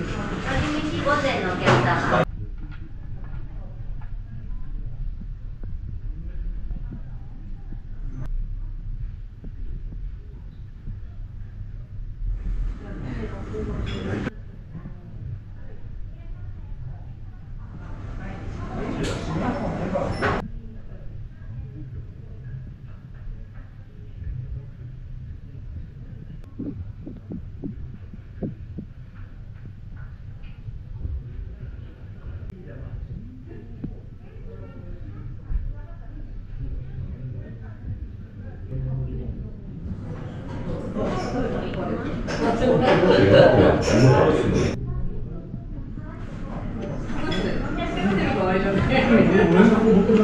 午前のお客様。 내가 그냥 죽는 거 같은데. 왜 자꾸 먹고